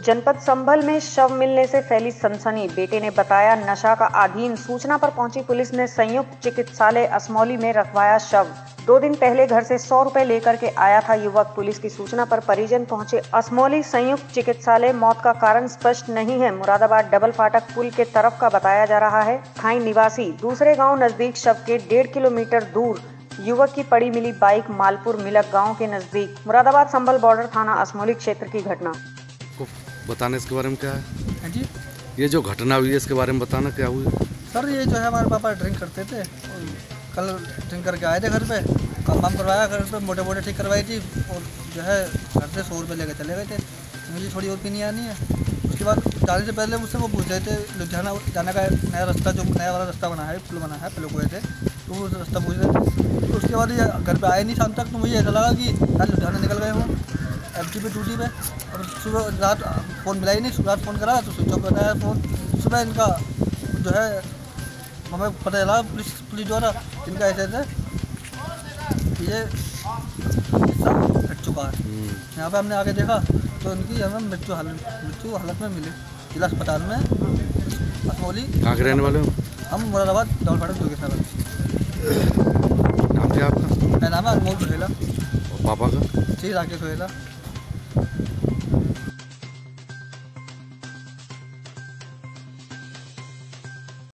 जनपद संभल में शव मिलने से फैली सनसनी। बेटे ने बताया, नशा का अधीन सूचना पर पहुँची पुलिस ने संयुक्त चिकित्सालय असमौली में रखवाया शव। दो दिन पहले घर से सौ रुपए लेकर के आया था युवक। पुलिस की सूचना पर परिजन पहुँचे असमौली संयुक्त चिकित्सालय। मौत का कारण स्पष्ट नहीं है। मुरादाबाद डबल फाटक पुल के तरफ़ का बताया जा रहा है। खाई निवासी, दूसरे गाँव नज़दीक शव के डेढ़ किलोमीटर दूर। युवक की पड़ी मिली बाइक मालपुर मिलक गाँव के नज़दीक। मुरादाबाद संभल बॉर्डर थाना असमौली क्षेत्र की घटना। बताने इसके बारे में क्या है? हाँ जी। ये जो घटना हुई है इसके बारे में बताना क्या हुई? सर ये जो है हमारे पापा ड्रिंक करते थे। कल ड्रिंक करके आए थे घर पे। काम वाम करवाया घर पे मोटे मोटे ठीक करवाई थी। और जो है घर से सौ रुपये लेकर चले गए थे। मुझे थोड़ी और पीनी आनी है। उसके बाद जाने से पहले मुझसे वो पूछ रहे थे लुधियाना जाने का नया रास्ता जो नया वाला रास्ता बना है पुल बना है पुल हुए थे। तो वो रास्ता पूछ रहे थे। तो उसके बाद ये घर पर आए नहीं शाम तक। तो मुझे ऐसा लगा कि शायद लुधियाना निकल गए हों। एफ़ टी पे ड्यूटी पे और सुबह रात फ़ोन मिला ही नहीं रात फ़ोन करा तो स्विच ऑफ़ बताया फ़ोन सुबह इनका जो है हमें पता चला पुलिस पुलिस द्वारा इनका ऐसे ऐसे ये हिस्सा हट चुका है। हम्म, यहाँ पे हमने आके देखा तो इनकी हमें मृत्यु हालत मृत्यु हालत में मिली। जिला अस्पताल में असमौली कहाँ के रहने वाले हो? हम मुरादाबाद डबल फाटक दुर्गेश नगर नाम क्या आपका? मेरा नाम है अनमोल सुहेला। पापा का? श्री राकेश सुहेला।